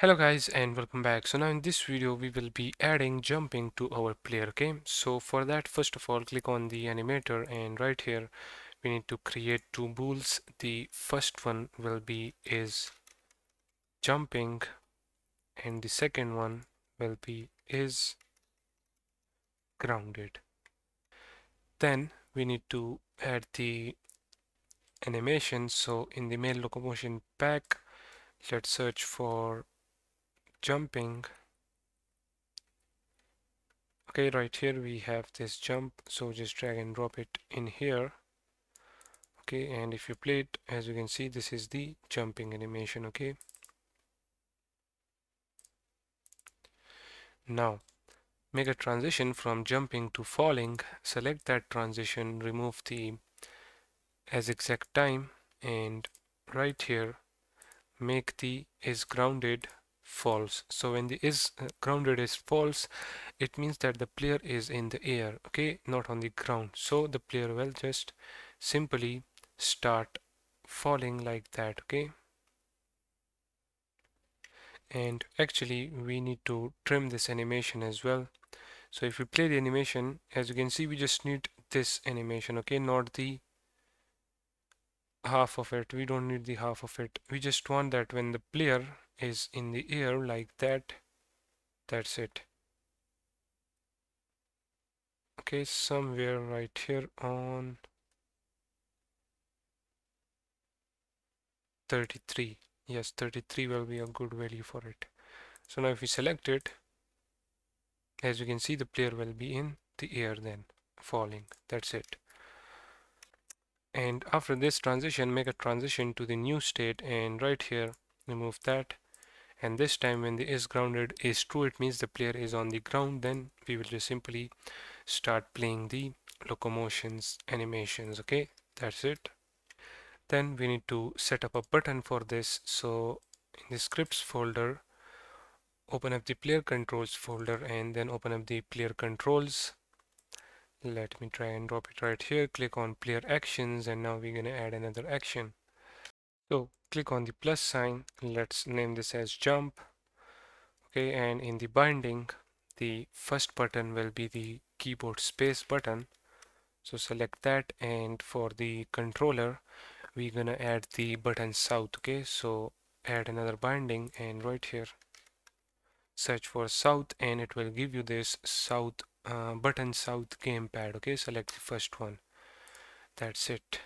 Hello guys and welcome back. So now in this video we will be adding jumping to our player game. So for that first of all click on the animator and right here we need to create two bools. The first one will be is jumping and the second one will be is grounded. Then we need to add the animation. So in the main locomotion pack let's search for jumping. Okay right here we have this jump so just drag and drop it in here. Okay and if you play it as you can see this is the jumping animation okay? Now make a transition from jumping to falling. Select that transition remove the as exit time and right here make the is grounded false. So when the is uh, grounded is false it means that the player is in the air okay? Not on the ground. So the player will just simply start falling like that okay? And actually we need to trim this animation as well. So if we play the animation as you can see we just need this animation okay? Not the half of it. We don't need the half of it. We just want that when the player is in the air like that. That's it. Okay somewhere right here on 33 yes 33 will be a good value for it. So now if we select it as you can see the player will be in the air then falling. That's it. And after this transition make a transition to the new state and right here remove that and this time when the is grounded is true it means the player is on the ground then we will just simply start playing the locomotions animations okay? That's it. Then we need to set up a button for this. So in the scripts folder open up the player controls folder and then open up the player controls. Let me try and drop it right here. Click on player actions and now we're going to add another action. So click on the plus sign let's name this as jump okay and in the binding the first button will be the keyboard space button. So select that and for the controller we're gonna add the button south okay? So add another binding and right here search for south and it will give you this south uh, button south gamepad okay? Select the first one. That's it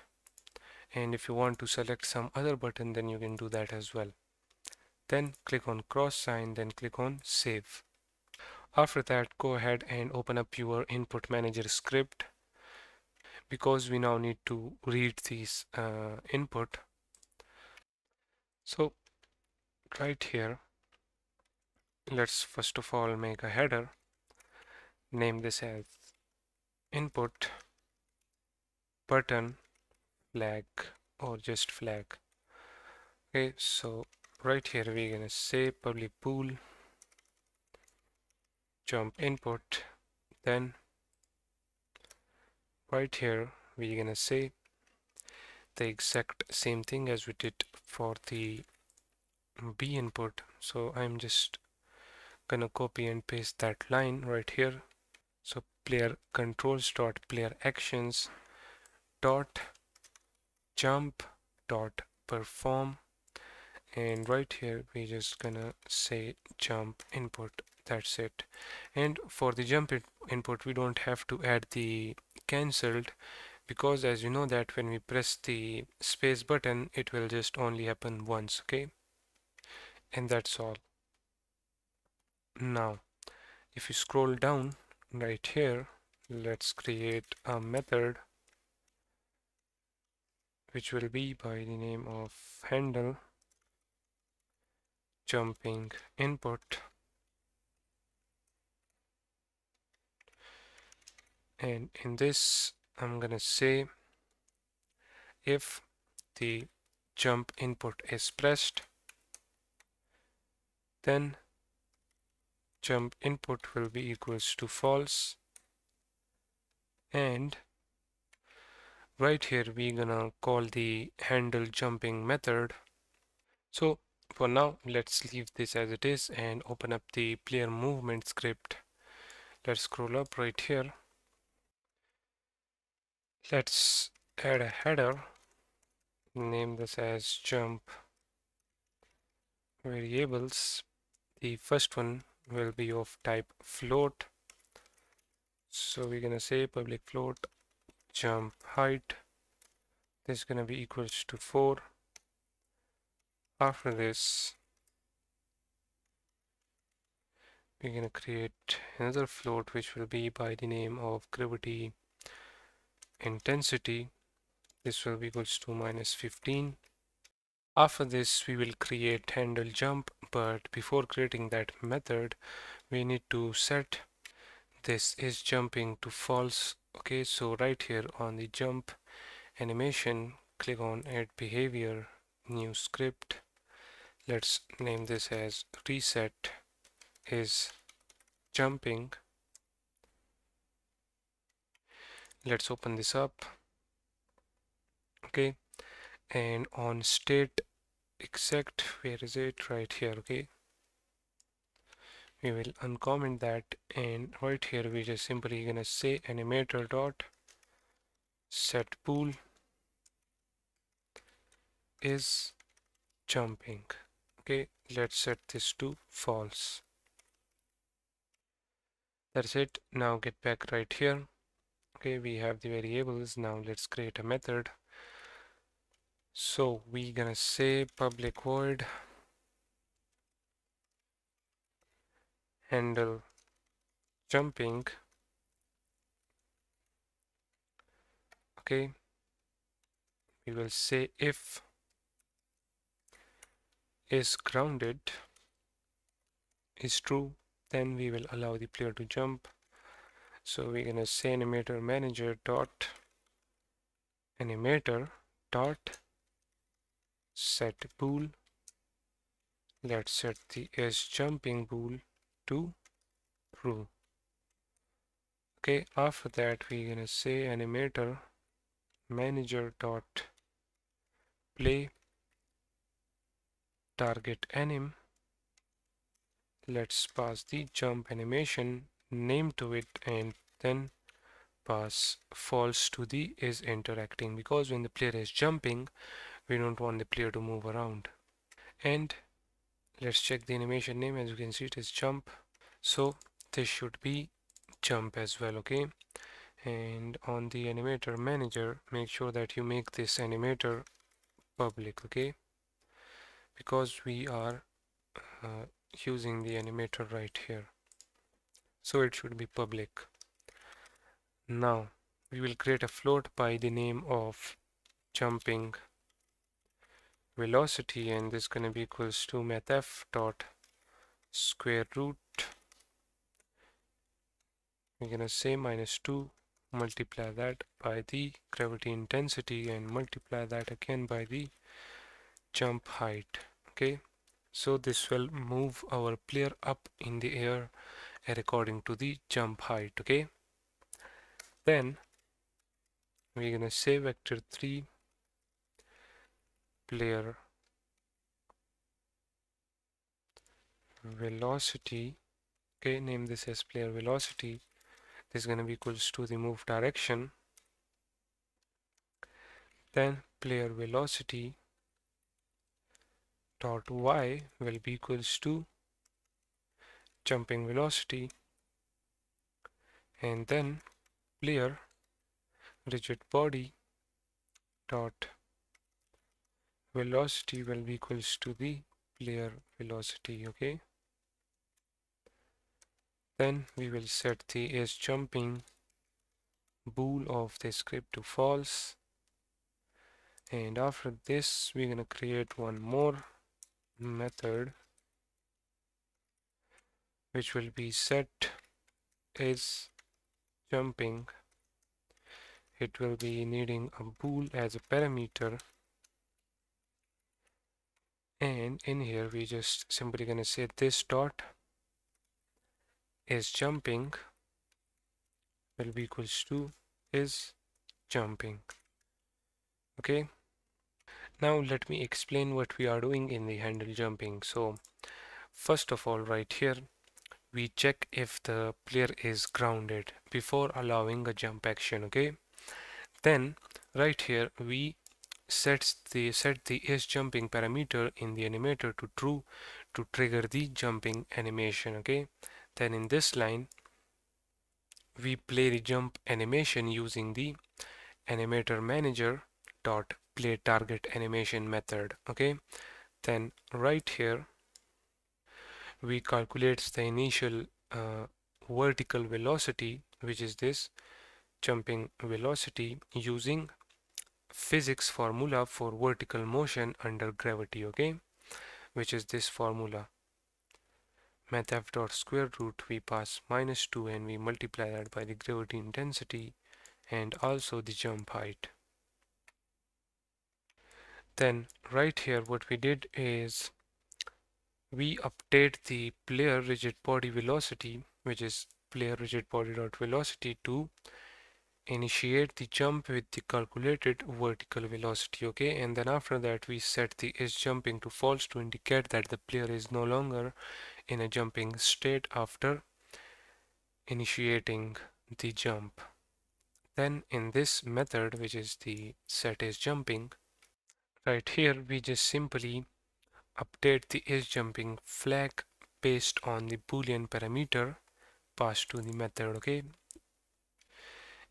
and if you want to select some other button then you can do that as well. Then click on cross sign then click on save. After that go ahead and open up your input manager script because we now need to read these uh, input. So right here let's first of all make a header name this as input button flag or just flag. Okay so right here we're gonna say public bool jump input then right here we're gonna say the exact same thing as we did for the b input. So I'm just gonna copy and paste that line right here. So player controls dot player actions dot jump dot perform. And right here we're just gonna say jump input that's it. And for the jump input we don't have to add the cancelled because as you know that when we press the space button it will just only happen once okay? And that's all. Now if you scroll down right here let's create a method which will be by the name of handle jumping input. And in this I'm gonna say if the jump input is pressed then jump input will be equals to false. And right here we're gonna call the handle jumping method. So for now let's leave this as it is and open up the player movement script. Let's scroll up right here. Let's add a header. Name this as jump variables. The first one will be of type float. So we're gonna say public float jump height this is gonna be equals to 4 after this we're going to create another float which will be by the name of gravity intensity. This will be equals to minus 15 after this we will create handle jump but before creating that method we need to set this is jumping to false. Okay so right here on the jump animation click on add behavior new script. Let's name this as reset is jumping. Let's open this up. Okay and on state exit where is it? Right here okay we will uncomment that and right here we just simply gonna say animator dot set bool is jumping. Okay let's set this to false. That's it. Now get back right here. Okay we have the variables. Now let's create a method. So we gonna say public void handle jumping. Okay. We will say if is grounded is true then we will allow the player to jump. So we're gonna say animator manager dot animator dot set bool let's set the is jumping bool to true okay after that we're gonna say animator manager dot play target anim. Let's pass the jump animation name to it and then pass false to the is interacting because when the player is jumping we don't want the player to move around. And let's check the animation name. As you can see it is jump so this should be jump as well okay? And on the animator manager make sure that you make this animator public okay? Because we are uh, using the animator right here. So it should be public. Now we will create a float by the name of jumping velocity and this is going to be equals to math f dot square root. We're going to say minus 2 multiply that by the gravity intensity and multiply that again by the jump height okay? So this will move our player up in the air according to the jump height okay? Then we're gonna say vector 3 player. Velocity okay name this as player velocity. This is going to be equals to the move direction. Then player velocity dot y will be equals to jumping velocity. And then player rigid body dot velocity will be equals to the player velocity okay? Then we will set the is jumping bool of the script to false. And after this we're gonna create one more method which will be set is jumping. It will be needing a bool as a parameter and in here we just simply gonna say this dot is jumping will be equals to is jumping. Okay? Now let me explain what we are doing in the handle jumping. So first of all right here we check if the player is grounded before allowing a jump action okay? Then right here we set the set the is jumping parameter in the animator to true to trigger the jumping animation okay? Then in this line we play the jump animation using the animator manager dot play target animation method okay? Then right here we calculate the initial uh, vertical velocity which is this jumping velocity using physics formula for vertical motion under gravity okay? Which is this formula. Mathf dot square root we pass minus 2 and we multiply that by the gravity intensity and also the jump height. Then right here what we did is we update the player rigid body velocity which is player rigid body dot velocity to initiate the jump with the calculated vertical velocity okay? And then after that we set the is jumping to false to indicate that the player is no longer in a jumping state after initiating the jump. Then in this method which is the set is jumping right here we just simply update the is jumping flag based on the boolean parameter passed to the method okay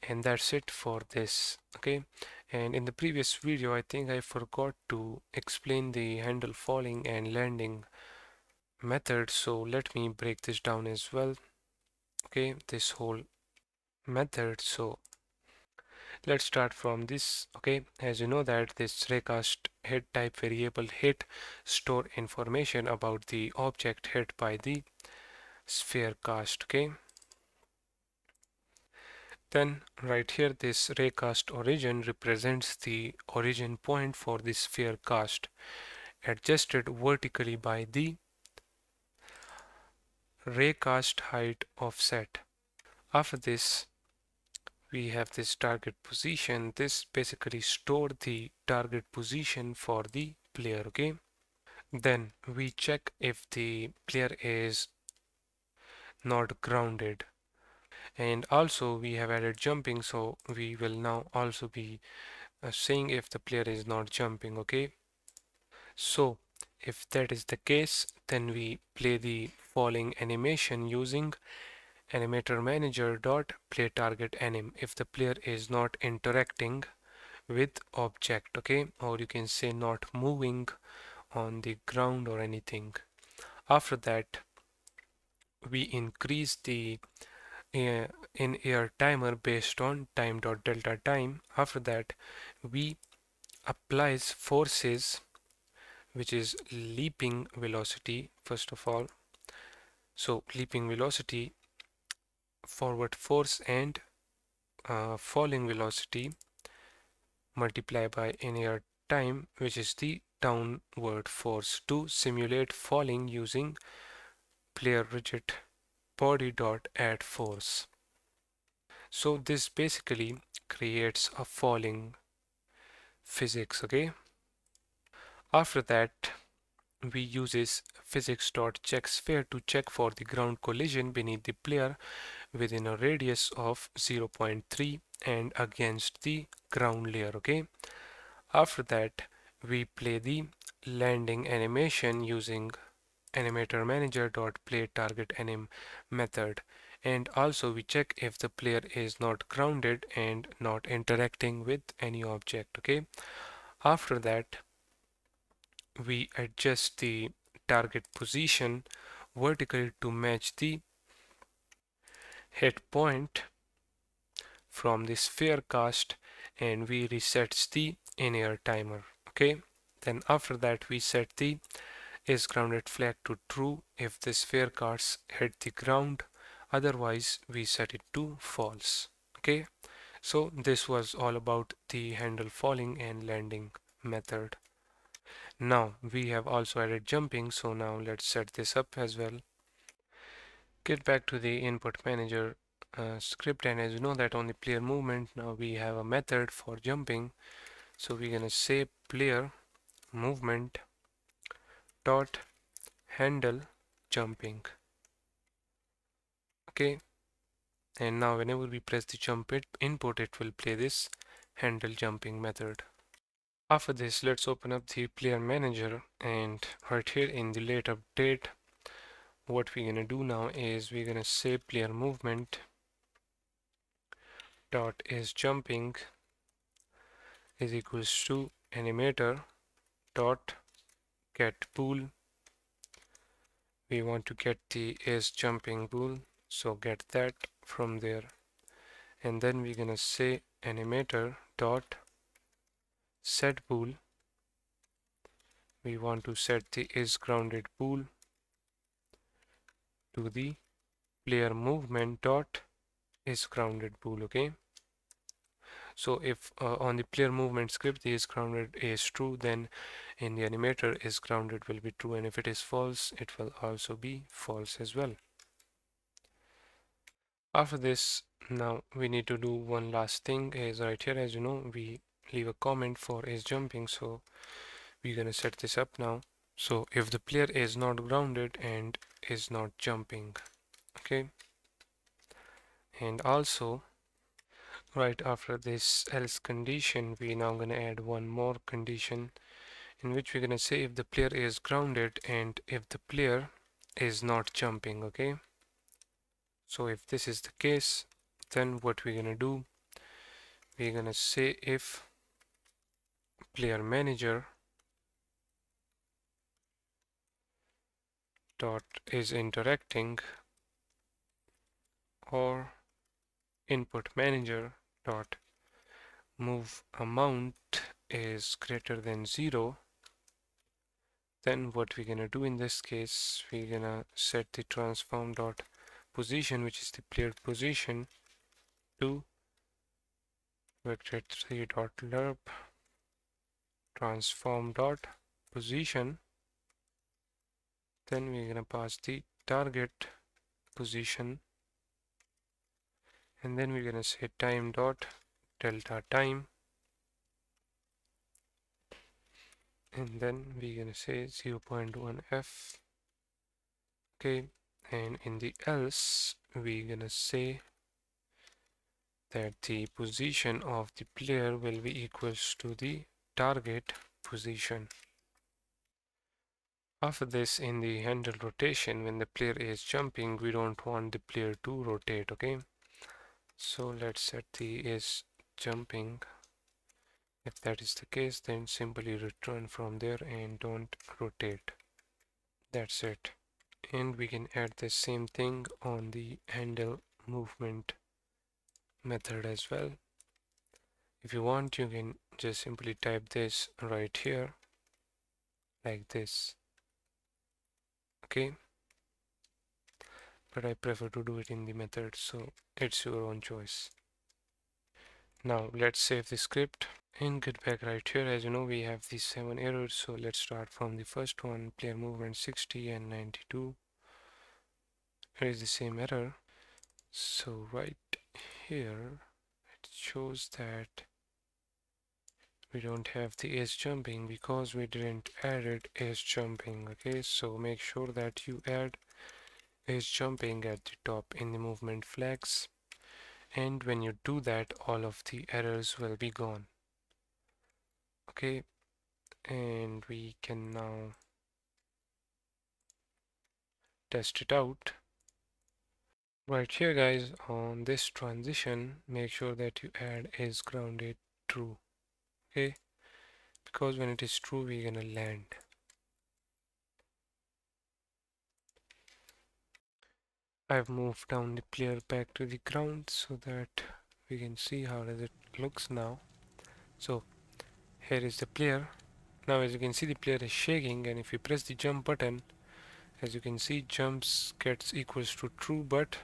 and that's it for this okay? And in the previous video I think I forgot to explain the handle falling and landing method so let me break this down as well okay? This whole method so let's start from this okay? As you know that this raycast hit type variable hit store information about the object hit by the sphere cast okay then right here this raycast origin represents the origin point for the sphere cast adjusted vertically by the raycast height offset. After this we have this target position. This basically store the target position for the player okay. Then we check if the player is not grounded and also we have added jumping so we will now also be uh, saying if the player is not jumping okay? So if that is the case then we play the falling animation using animator manager dot play target anim. If the player is not interacting with object okay? Or you can say not moving on the ground or anything. After that we increase the in air timer based on time dot delta time. After that we applies forces which is leaping velocity first of all. So leaping velocity forward force and uh, falling velocity multiply by in air time which is the downward force to simulate falling using player rigid body dot add force. So this basically creates a falling physics, okay? After that, we uses physics dot check sphere to check for the ground collision beneath the player within a radius of 0.3 and against the ground layer, okay? After that, we play the landing animation using animator manager dot play target anim method. And also we check if the player is not grounded and not interacting with any object okay? After that we adjust the target position vertically to match the hit point from the sphere cast and we resets the in-air timer okay? Then after that we set the is grounded flat to true if the sphere cast hit the ground. Otherwise we set it to false. Okay? So this was all about the handle falling and landing method. Now we have also added jumping so now let's set this up as well. Get back to the input manager uh, script and as you know that on the player movement now we have a method for jumping. So we're gonna say player movement dot handle jumping. Okay. And now whenever we press the jump it input it will play this handle jumping method. After this let's open up the player manager and right here in the late update what we're gonna do now is we're gonna say player movement dot is jumping is equals to animator dot get bool we want to get the is jumping bool so get that from there. And then we're gonna say animator dot set bool we want to set the is grounded bool to the player movement dot is grounded bool okay so if uh, on the player movement script is grounded is true then in the animator is grounded will be true and if it is false it will also be false as well. After this now we need to do one last thing is right here as you know we leave a comment for is jumping so we're gonna set this up now. So if the player is not grounded and is not jumping okay? And also right after this else condition we now gonna add one more condition in which we're gonna say if the player is grounded and if the player is not jumping okay? So if this is the case then what we're gonna do? We're gonna say if player manager dot is interacting or input manager dot move amount is greater than zero then what we're gonna do in this case we're gonna set the transform dot position which is the player position to vector 3 dot lerp transform dot position. Then we're gonna pass the target position and then we're gonna say time dot delta time. And then we're gonna say 0.1 f. Okay and in the else we're gonna say that the position of the player will be equals to the target position. After this in the handle rotation when the player is jumping we don't want the player to rotate okay so let's set the is jumping. If that is the case then simply return from there and don't rotate. That's it. And we can add the same thing on the handle movement method as well. If you want you can just simply type this right here like this. Okay but I prefer to do it in the method so it's your own choice. Now let's save the script and get back right here. As you know we have these seven errors so let's start from the first one player movement 60 and 92 here is the same error. So right here it shows that we don't have the is jumping because we didn't add it is jumping okay? So make sure that you add is jumping at the top in the movement flags and when you do that all of the errors will be gone. Okay. And we can now test it out. Right here guys on this transition make sure that you add is grounded true. Okay. Because when it is true we're gonna land I've moved down the player back to the ground so that we can see how does it looks now. So here is the player. Now as you can see the player is shaking and if you press the jump button as you can see jumps gets equals to true but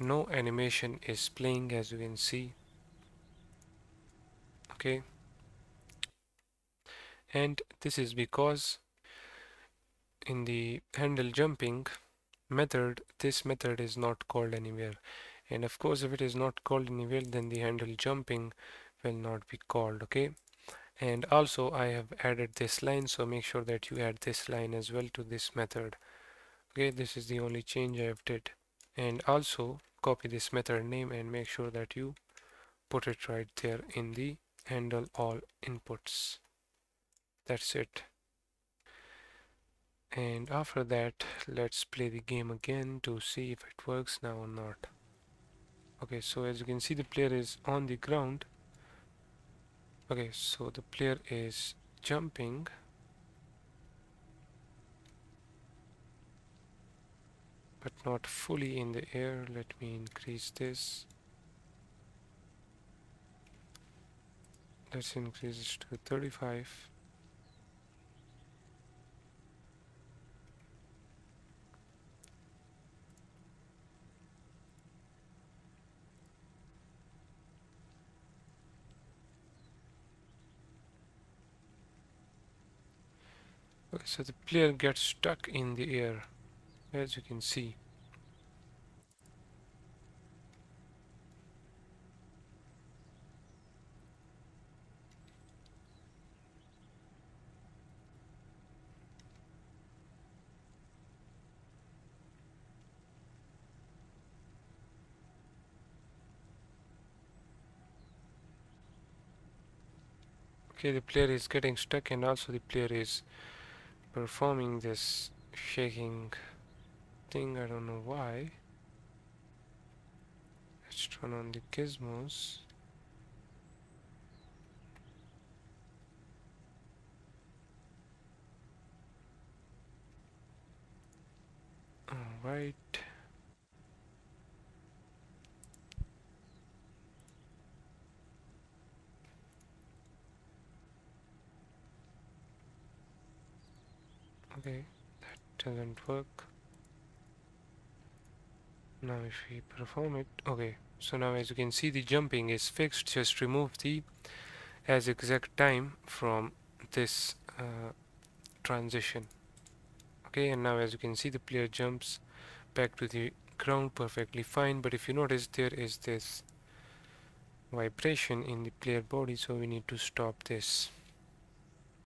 no animation is playing as you can see. Okay. And this is because in the handle jumping method this method is not called anywhere. And of course if it is not called anywhere then the handle jumping will not be called okay? And also I have added this line so make sure that you add this line as well to this method okay? This is the only change I have did. And also copy this method name and make sure that you put it right there in the handle all inputs. That's it and after that let's play the game again to see if it works now or not. Okay so as you can see the player is on the ground. Okay so the player is jumping. But not fully in the air. Let me increase this. Let's increase it to 35 Okay, so the player gets stuck in the air as you can see. Okay the player is getting stuck and also the player is performing this shaking thing I don't know why. Let's turn on the gizmos alright okay that doesn't work. Now if we perform it okay so now as you can see the jumping is fixed just remove the as exit time from this uh, transition. Okay and now as you can see the player jumps back to the ground perfectly fine but if you notice there is this vibration in the player body so we need to stop this